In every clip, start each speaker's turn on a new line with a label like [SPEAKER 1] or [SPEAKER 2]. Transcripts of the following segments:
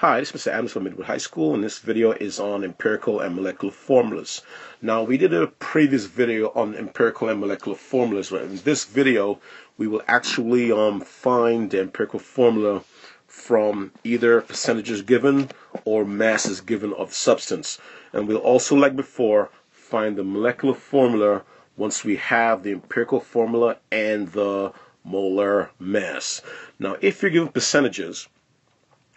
[SPEAKER 1] Hi, this is Mr. Adams from Midwood High School, and this video is on empirical and molecular formulas. Now, we did a previous video on empirical and molecular formulas. Right? In this video, we will actually um, find the empirical formula from either percentages given or masses given of substance. And we'll also, like before, find the molecular formula once we have the empirical formula and the molar mass. Now, if you're given percentages,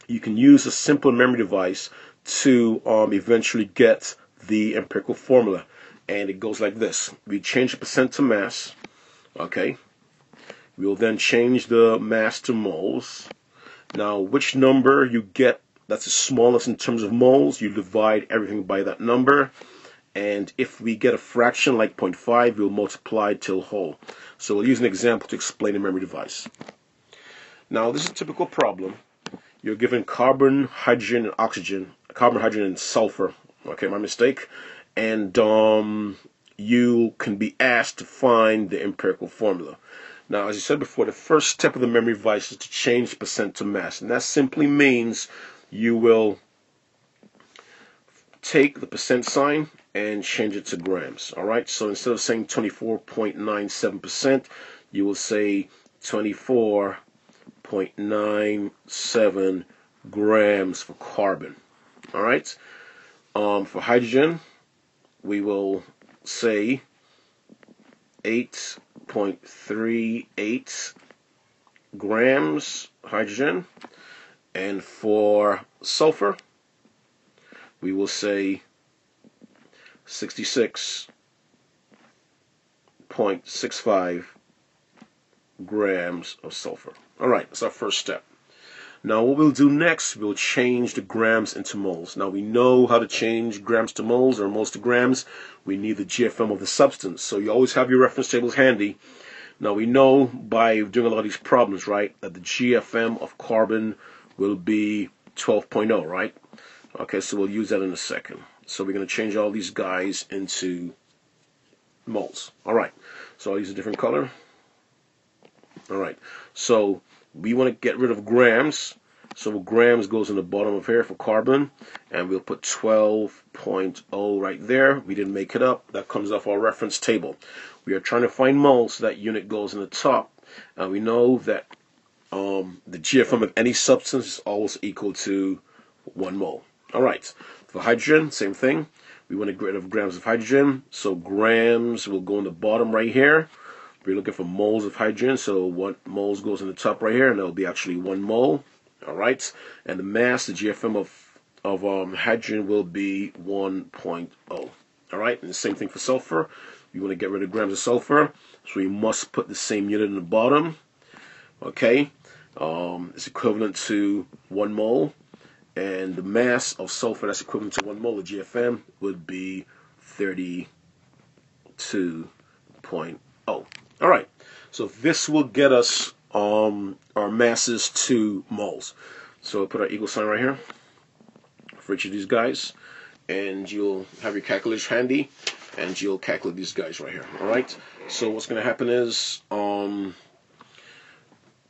[SPEAKER 1] you can use a simple memory device to um, eventually get the empirical formula. And it goes like this. We change the percent to mass. Okay. We will then change the mass to moles. Now, which number you get that's the smallest in terms of moles, you divide everything by that number. And if we get a fraction like 0.5, we'll multiply till whole. So we'll use an example to explain the memory device. Now, this is a typical problem you're given carbon, hydrogen, and oxygen, carbon, hydrogen, and sulfur. Okay, my mistake. And um, you can be asked to find the empirical formula. Now, as I said before, the first step of the memory device is to change percent to mass. And that simply means you will take the percent sign and change it to grams. All right, so instead of saying 24.97%, you will say 24 0.97 grams for carbon. All right. Um, for hydrogen, we will say 8.38 grams hydrogen. And for sulfur, we will say 66.65 grams of sulfur. All right, that's our first step. Now what we'll do next, we'll change the grams into moles. Now we know how to change grams to moles or moles to grams. We need the GFM of the substance. So you always have your reference tables handy. Now we know by doing a lot of these problems, right, that the GFM of carbon will be 12.0, right? Okay, so we'll use that in a second. So we're going to change all these guys into moles. All right, so I'll use a different color. All right. So we want to get rid of grams. So grams goes in the bottom of here for carbon. And we'll put 12.0 right there. We didn't make it up. That comes off our reference table. We are trying to find moles. So that unit goes in the top. And we know that um, the GFM of any substance is always equal to 1 mole. All right. For hydrogen, same thing. We want to get rid of grams of hydrogen. So grams will go in the bottom right here. We're looking for moles of hydrogen, so what moles goes in the top right here, and that'll be actually one mole. All right, and the mass, the GFM of of um, hydrogen will be 1.0. All right, and the same thing for sulfur. We want to get rid of grams of sulfur, so we must put the same unit in the bottom. Okay, um, it's equivalent to one mole, and the mass of sulfur that's equivalent to one mole of GFM would be 32.0. All right, so this will get us um, our masses to moles. So we'll put our equal sign right here for each of these guys, and you'll have your calculator handy, and you'll calculate these guys right here. All right. So what's going to happen is um,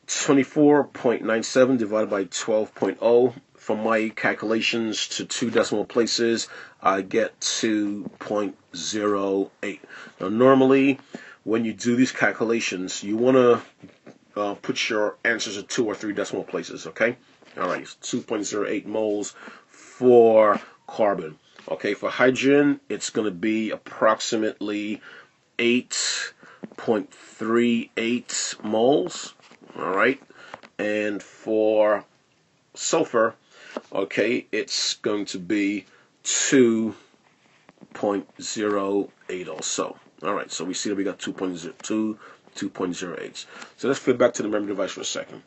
[SPEAKER 1] 24.97 divided by 12.0. From my calculations to two decimal places, I get 2.08. Now normally when you do these calculations, you want to uh, put your answers at two or three decimal places, okay? All right, 2.08 moles for carbon. Okay, for hydrogen, it's going to be approximately 8.38 moles. All right, and for sulfur, okay, it's going to be 2.08 also. All right, so we see that we got 2.02, 2.08. So let's flip back to the memory device for a second.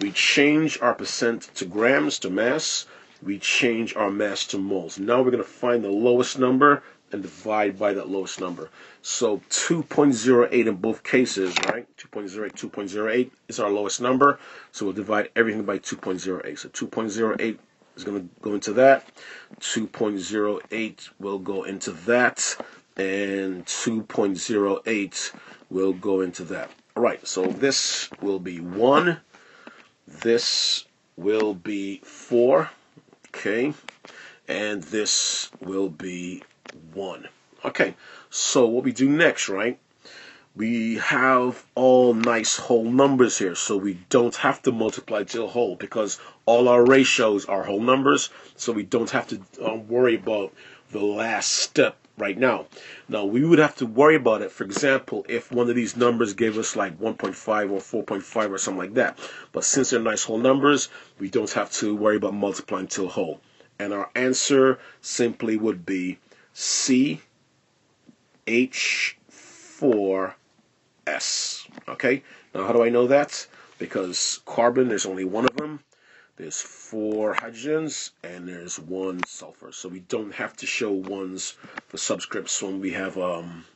[SPEAKER 1] We change our percent to grams to mass. We change our mass to moles. Now we're going to find the lowest number and divide by that lowest number. So 2.08 in both cases, right? 2.08, 2.08 is our lowest number. So we'll divide everything by 2.08. So 2.08 is going to go into that. 2.08 will go into that and 2.08 will go into that. All right, so this will be 1. This will be 4. Okay, and this will be 1. Okay, so what we do next, right? We have all nice whole numbers here, so we don't have to multiply to a whole because all our ratios are whole numbers, so we don't have to um, worry about the last step right now. Now, we would have to worry about it, for example, if one of these numbers gave us like 1.5 or 4.5 or something like that. But since they're nice whole numbers, we don't have to worry about multiplying a whole. And our answer simply would be C H4S. Okay? Now, how do I know that? Because carbon, there's only one of them. There's four hydrogens and there's one sulfur. So we don't have to show ones for subscripts when we have um,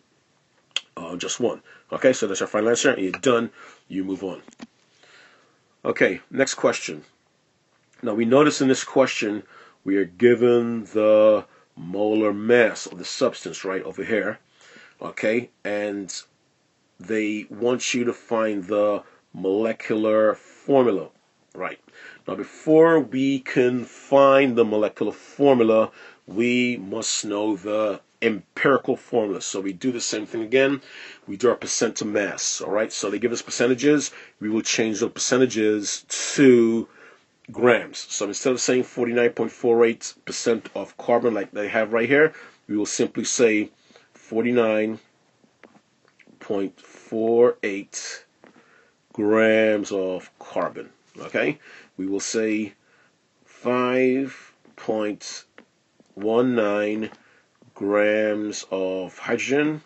[SPEAKER 1] uh, just one. Okay, so that's our final answer. You're done. You move on. Okay, next question. Now we notice in this question we are given the molar mass of the substance right over here okay and they want you to find the molecular formula right. Now before we can find the molecular formula we must know the empirical formula. So we do the same thing again. We do our percent to mass. All right? So they give us percentages. We will change the percentages to grams. So instead of saying 49.48% of carbon like they have right here we will simply say 49.48 grams of carbon. Okay, we will say 5.19 grams of hydrogen.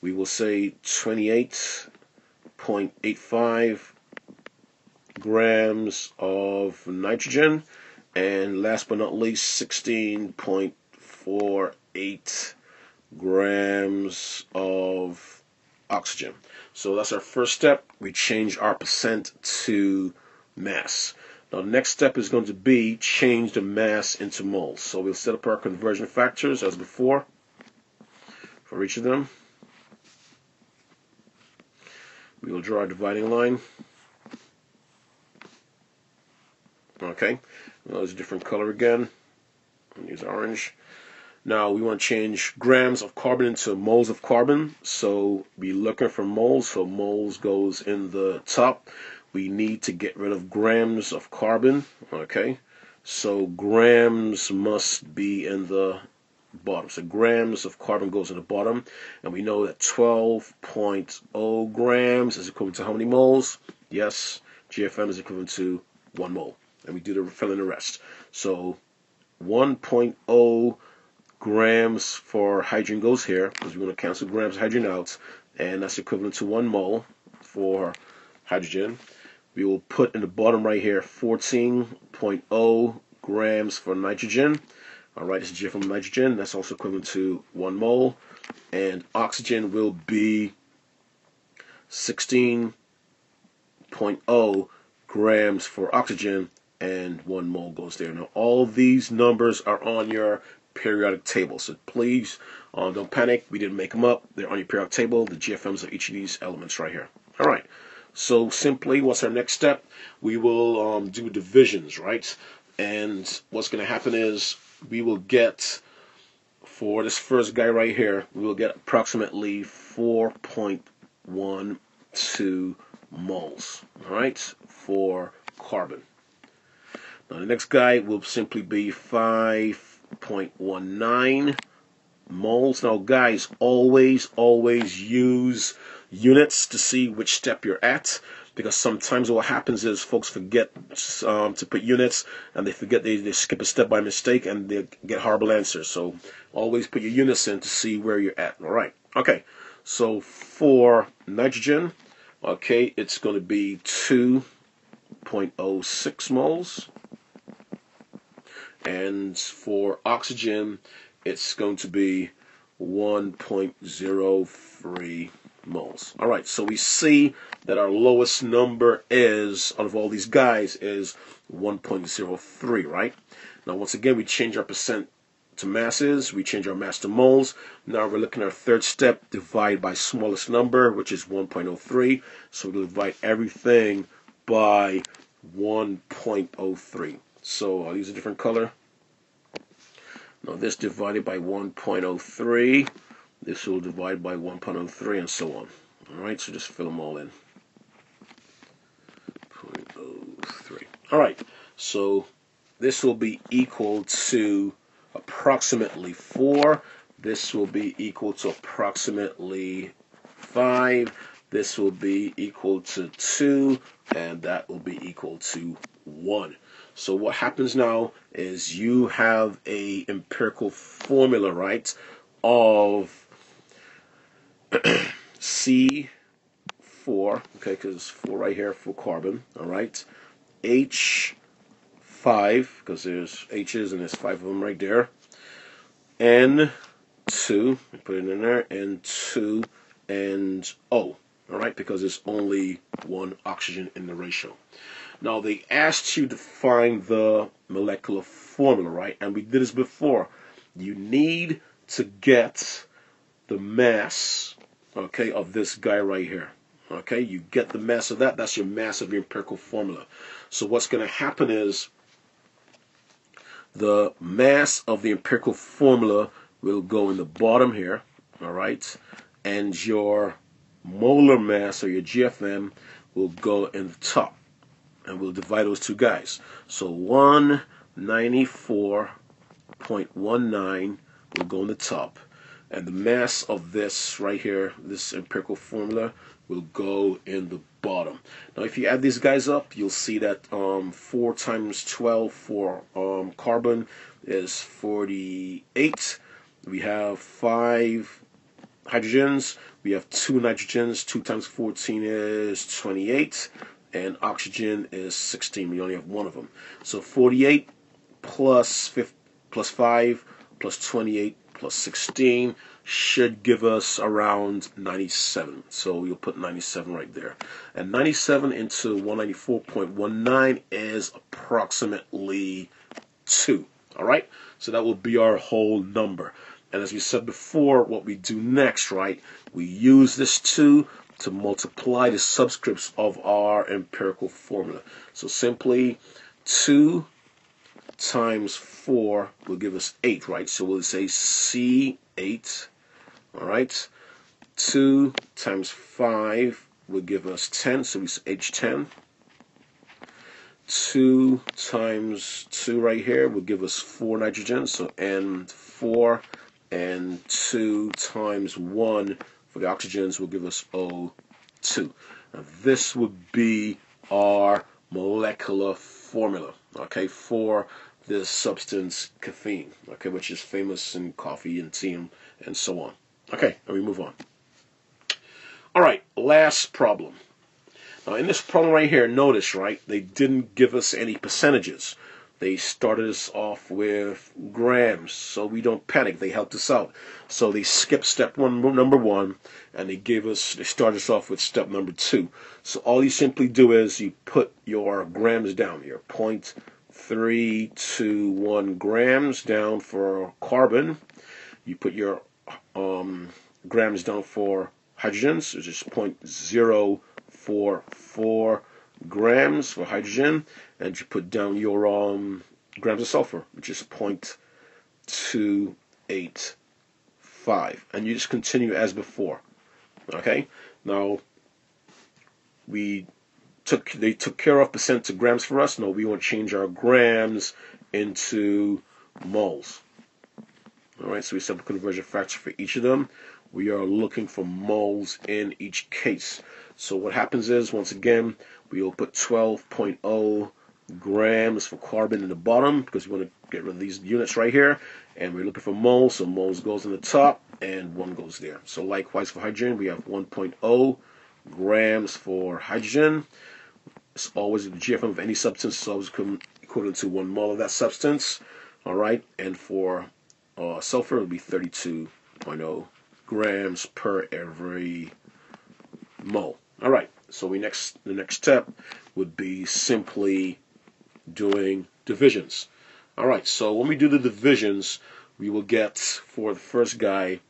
[SPEAKER 1] We will say 28.85 grams of nitrogen. And last but not least, 16.48 grams of oxygen. So that's our first step. We change our percent to mass. Now the next step is going to be change the mass into moles. So we'll set up our conversion factors as before for each of them. We will draw a dividing line. Okay, well, there's a different color again. Use orange. Now we want to change grams of carbon into moles of carbon. So we looking for moles. So moles goes in the top. We need to get rid of grams of carbon. Okay. So grams must be in the bottom. So grams of carbon goes in the bottom. And we know that 12.0 grams is equivalent to how many moles? Yes, GFM is equivalent to 1 mole. And we do the fill in the rest. So 1.0 grams for hydrogen goes here because we're going to cancel grams of hydrogen out and that's equivalent to one mole for hydrogen. We will put in the bottom right here 14.0 grams for nitrogen. Alright, this is GFM nitrogen. That's also equivalent to one mole. And oxygen will be 16.0 grams for oxygen and one mole goes there. Now all these numbers are on your periodic table. So please uh, don't panic. We didn't make them up. They're on your periodic table. The GFMs of each of these elements right here. So simply, what's our next step? We will um, do divisions, right? And what's going to happen is we will get, for this first guy right here, we will get approximately 4.12 moles, all right, for carbon. Now the next guy will simply be 5.19 moles. Now, guys, always, always use units to see which step you're at because sometimes what happens is folks forget um, to put units and they forget they, they skip a step by mistake and they get horrible answers. So always put your units in to see where you're at. All right. Okay. So for nitrogen, okay, it's going to be 2.06 moles. And for oxygen, it's going to be 1.03 moles. All right, so we see that our lowest number is, out of all these guys, is 1.03, right? Now, once again, we change our percent to masses, we change our mass to moles. Now we're looking at our third step, divide by smallest number, which is 1.03. So we'll divide everything by 1.03. So I'll use a different color. Now this divided by 1.03, this will divide by 1.03 and so on. Alright, so just fill them all in. 0.03. Alright, so this will be equal to approximately 4. This will be equal to approximately 5. This will be equal to 2. And that will be equal to 1. So what happens now is you have a empirical formula, right, of C4, okay, because 4 right here for carbon, all right, H5, because there's H's and there's 5 of them right there, N2, put it in there, N2, and O, all right, because there's only one oxygen in the ratio. Now they asked you to find the molecular formula, right? And we did this before. You need to get the mass, okay, of this guy right here. Okay, you get the mass of that. That's your mass of your empirical formula. So what's going to happen is the mass of the empirical formula will go in the bottom here, all right, and your molar mass or your GFM will go in the top and we'll divide those two guys. So 194.19 will go in the top, and the mass of this right here, this empirical formula, will go in the bottom. Now, if you add these guys up, you'll see that um, 4 times 12 for um, carbon is 48. We have 5 hydrogens. We have 2 nitrogens. 2 times 14 is 28 and oxygen is 16. We only have one of them. So 48 plus 5, plus 5 plus 28 plus 16 should give us around 97. So you'll put 97 right there. And 97 into 194.19 is approximately 2. All right? So that will be our whole number. And as we said before, what we do next, right? We use this 2 to multiply the subscripts of our empirical formula. So simply 2 times 4 will give us 8, right? So we'll say C8, all right? 2 times 5 will give us 10, so say H10. 2 times 2 right here will give us 4 nitrogen, so N4, and 2 times 1 for the oxygens will give us O2. Now this would be our molecular formula, okay, for this substance caffeine, okay, which is famous in coffee and tea and, and so on. Okay, let me move on. All right, last problem. Now in this problem right here, notice, right, they didn't give us any percentages. They started us off with grams, so we don't panic. They helped us out. So they skipped step one, number one, and they gave us, they started us off with step number two. So all you simply do is you put your grams down here, point three to one grams down for carbon. You put your um, grams down for is point zero four four grams for hydrogen, and you put down your um, grams of sulfur, which is 0.285, and you just continue as before. Okay, now we took they took care of percent to grams for us. No, we want to change our grams into moles. All right, so we set up a conversion factor for each of them. We are looking for moles in each case. So what happens is, once again, we will put 12.0 grams for carbon in the bottom because we want to get rid of these units right here. And we're looking for moles, so moles goes in the top and one goes there. So likewise for hydrogen, we have 1.0 grams for hydrogen. It's always the GFM of any substance is always equivalent to one mole of that substance. All right, and for uh, sulfur, it will be 32.0 grams per every mole. All right. So we next the next step would be simply doing divisions. All right. So when we do the divisions, we will get for the first guy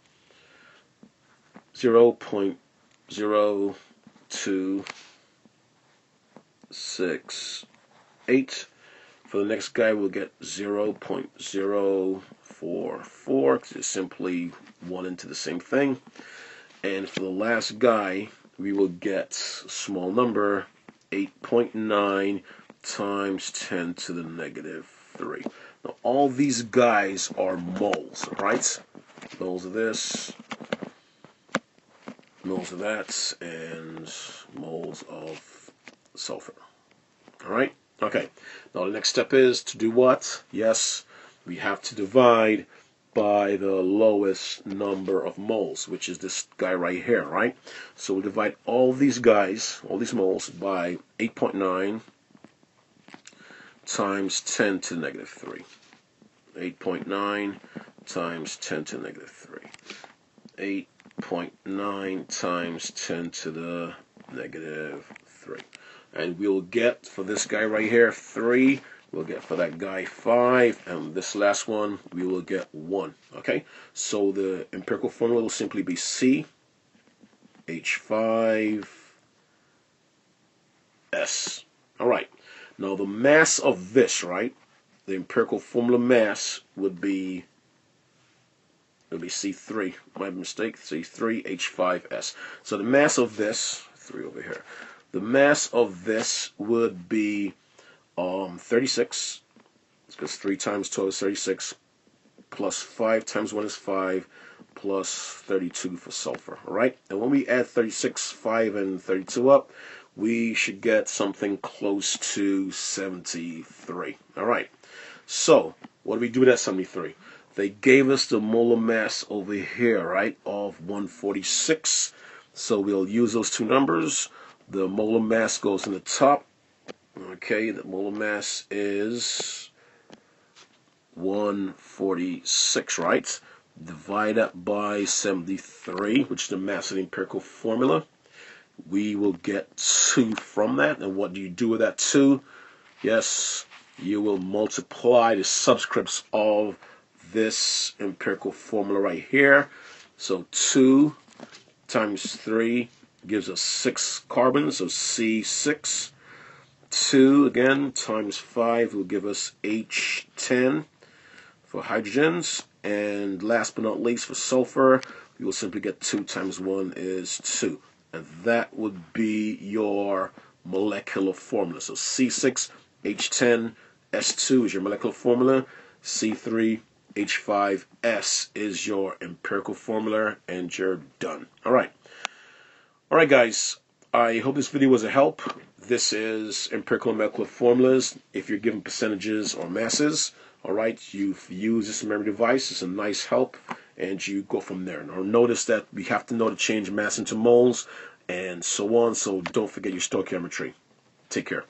[SPEAKER 1] 0.0268. For for the next guy, we'll get 0.044 because it's simply one into the same thing. And for the last guy, we will get small number 8.9 times 10 to the negative 3. Now, all these guys are moles, right? Moles of this, moles of that, and moles of sulfur. All right? Okay. Now, the next step is to do what? Yes, we have to divide by the lowest number of moles, which is this guy right here, right? So we'll divide all these guys, all these moles, by 8.9 times 10 to the negative 3. 8.9 times 10 to the negative 3. 8.9 times 10 to the negative 3. And we'll get, for this guy right here, 3. We'll get for that guy 5. And this last one, we will get 1. Okay? So the empirical formula will simply be C H5 S. All right. Now the mass of this, right? The empirical formula mass would be it would be C3. My mistake, C3H5S. So the mass of this, 3 over here. The mass of this would be um, 36. Because 3 times 12 is 36. Plus 5 times 1 is 5. Plus 32 for sulfur. Alright? And when we add 36, 5, and 32 up, we should get something close to 73. All right. So, what do we do with that 73? They gave us the molar mass over here, right, of 146. So we'll use those two numbers. The molar mass goes in the top. Okay, the molar mass is 146, right? Divide that by 73, which is the mass of the empirical formula we will get 2 from that. And what do you do with that 2? Yes, you will multiply the subscripts of this empirical formula right here. So 2 times 3 gives us 6 carbons, so C6. 2 again times 5 will give us H10 for hydrogens. And last but not least, for sulfur, you will simply get 2 times 1 is 2 and that would be your molecular formula. So C6H10S2 is your molecular formula, C3H5S is your empirical formula, and you're done. All right. All right, guys. I hope this video was a help. This is empirical and molecular formulas. If you're given percentages or masses, all right, you've used this memory device. It's a nice help and you go from there. Now notice that we have to know to change mass into moles and so on, so don't forget your stoichiometry. Take care.